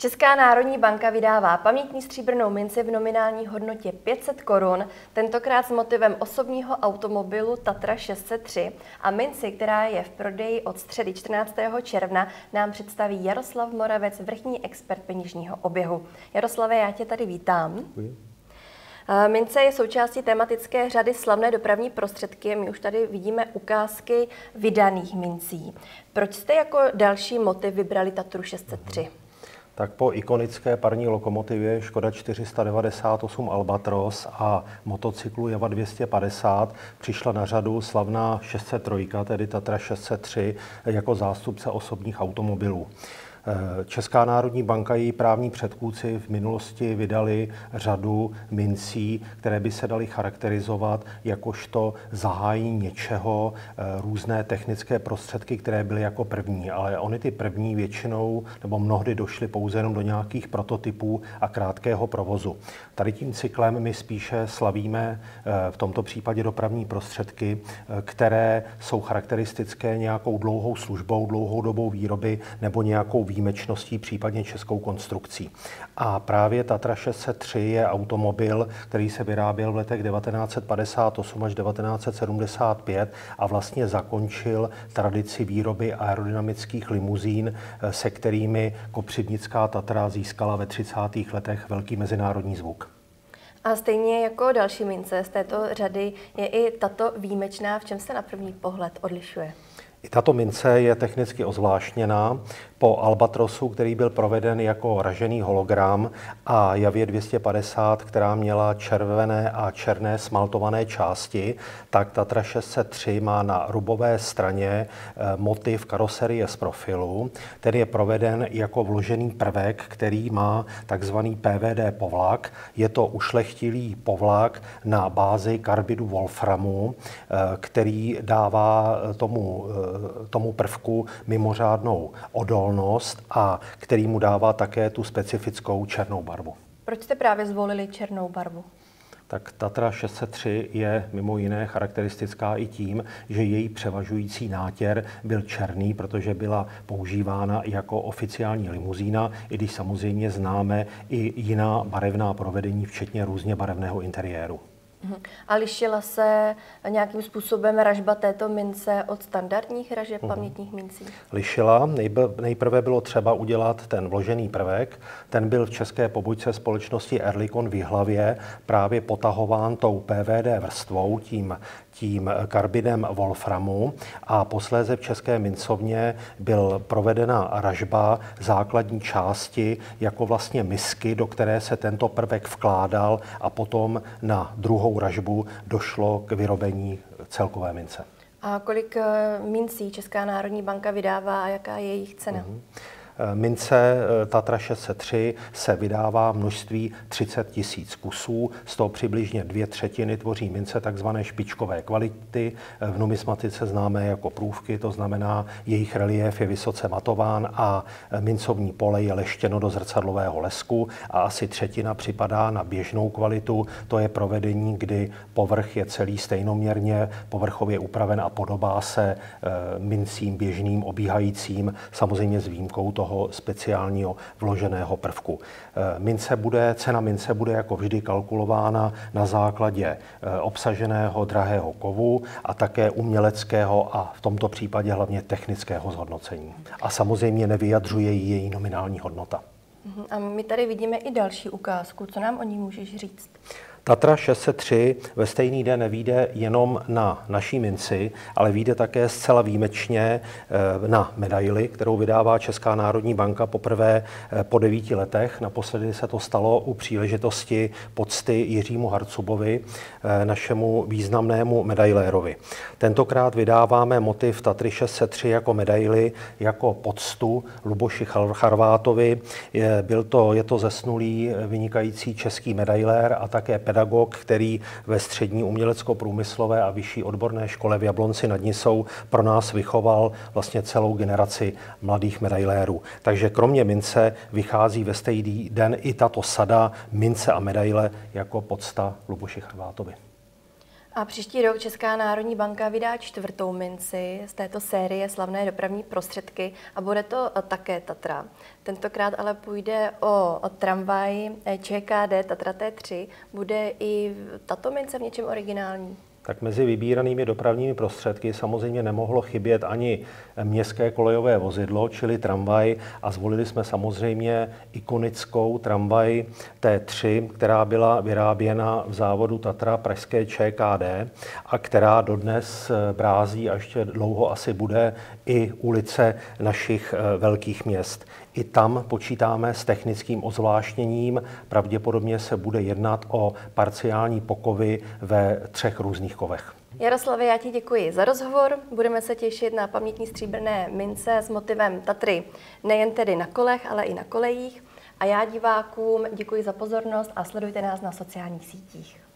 Česká národní banka vydává pamětní stříbrnou minci v nominální hodnotě 500 korun, tentokrát s motivem osobního automobilu Tatra 603 a minci, která je v prodeji od středy 14. června, nám představí Jaroslav Moravec, vrchní expert peněžního oběhu. Jaroslave, já tě tady vítám. Děkuji. Mince je součástí tematické řady slavné dopravní prostředky. My už tady vidíme ukázky vydaných mincí. Proč jste jako další motiv vybrali Tatru 603? Tak po ikonické parní lokomotivě Škoda 498 Albatros a motocyklu Java 250 přišla na řadu slavná 603, tedy Tatra 603, jako zástupce osobních automobilů. Eh, Česká národní banka její právní předchůdci v minulosti vydali řadu mincí, které by se daly charakterizovat jakožto zahájení něčeho, eh, různé technické prostředky, které byly jako první, ale oni ty první většinou nebo mnohdy došly pouze jenom do nějakých prototypů a krátkého provozu. Tady tím cyklem my spíše slavíme eh, v tomto případě dopravní prostředky, které jsou charakteristické nějakou dlouhou službou, dlouhou dobou výroby nebo nějakou výjimečností, případně českou konstrukcí. A právě Tatra 603 je automobil, který se vyráběl v letech 1958 až 1975 a vlastně zakončil tradici výroby aerodynamických limuzín, se kterými Kopřivnická Tatra získala ve 30. letech velký mezinárodní zvuk. A stejně jako další mince z této řady je i tato výjimečná, v čem se na první pohled odlišuje? I tato mince je technicky ozvláštněná po Albatrosu, který byl proveden jako ražený hologram a Javě 250, která měla červené a černé smaltované části, tak Tatra 603 má na rubové straně eh, motiv karoserie z profilu. Ten je proveden jako vložený prvek, který má takzvaný PVD povlak. Je to ušlechtilý povlak na bázi karbidu Wolframu, eh, který dává tomu, eh, tomu prvku mimořádnou odolnost a který mu dává také tu specifickou černou barvu. Proč jste právě zvolili černou barvu? tak Tatra 603 je mimo jiné charakteristická i tím, že její převažující nátěr byl černý, protože byla používána jako oficiální limuzína, i když samozřejmě známe i jiná barevná provedení, včetně různě barevného interiéru. A lišila se nějakým způsobem ražba této mince od standardních ražeb uh-huh. pamětních mincí? Lišila. Nejprve bylo třeba udělat ten vložený prvek. Ten byl v české pobočce společnosti Erlikon v hlavě právě potahován tou PVD vrstvou, tím tím karbidem Wolframu a posléze v České mincovně byl provedena ražba základní části jako vlastně misky, do které se tento prvek vkládal a potom na druhou ražbu došlo k vyrobení celkové mince. A kolik eh, mincí Česká národní banka vydává a jaká je jejich cena? Mm-hmm. Mince eh, Tatra 603 se vydává množství 30 tisíc kusů, z toho přibližně dvě třetiny tvoří mince takzvané špičkové kvality. V numismatice známé jako průvky, to znamená, jejich relief je vysoce matován a mincovní pole je leštěno do zrcadlového lesku a asi třetina připadá na běžnou kvalitu, to je provedení, kdy povrch je celý stejnoměrně povrchově upraven a podobá se eh, mincím běžným obíhajícím, samozřejmě s výjimkou toho toho speciálního vloženého prvku. Eh, mince bude, cena mince bude jako vždy kalkulována na základě eh, obsaženého drahého kovu a také uměleckého a v tomto případě hlavně technického zhodnocení. A samozřejmě nevyjadřuje její nominální hodnota. Mhm. A my tady vidíme i další ukázku. Co nám o ní můžeš říct? Tatra 603 ve stejný den nevíde jenom na naší minci, ale vyjde také zcela výjimečně eh, na medaili, kterou vydává Česká národní banka poprvé eh, po devíti letech. Naposledy se to stalo u příležitosti pocty Jiřímu Harcubovi, eh, našemu významnému medailérovi. Tentokrát vydáváme motiv Tatry 603 jako medaily, jako poctu Luboši Charvátovi. Byl to, je to zesnulý vynikající český medailér a také pedagog, který ve střední umělecko-průmyslové a vyšší odborné škole v Jablonci nad Nisou pro nás vychoval vlastně celou generaci mladých medailérů. Takže kromě mince vychází ve stejný den i tato sada mince a medaile jako podsta Luboši Chrvátovi. A příští rok Česká národní banka vydá čtvrtou minci z této série slavné dopravní prostředky a bude to také Tatra. Tentokrát ale půjde o, o tramvaj ČKD Tatra T3. Bude i tato mince v něčem originální? Tak mezi vybíranými dopravními prostředky samozřejmě nemohlo chybět ani městské kolejové vozidlo, čili tramvaj a zvolili jsme samozřejmě ikonickou tramvaj T3, která byla vyráběna v závodu Tatra Pražské ČKD a která dodnes brází a ještě dlouho asi bude i ulice našich eh, velkých měst. I tam počítáme s technickým ozvláštněním. Pravděpodobně se bude jednat o parciální pokovy ve třech různých kovech. Jaroslavě, já ti děkuji za rozhovor. Budeme se těšit na pamětní stříbrné mince s motivem Tatry nejen tedy na kolech, ale i na kolejích. A já divákům děkuji za pozornost a sledujte nás na sociálních sítích.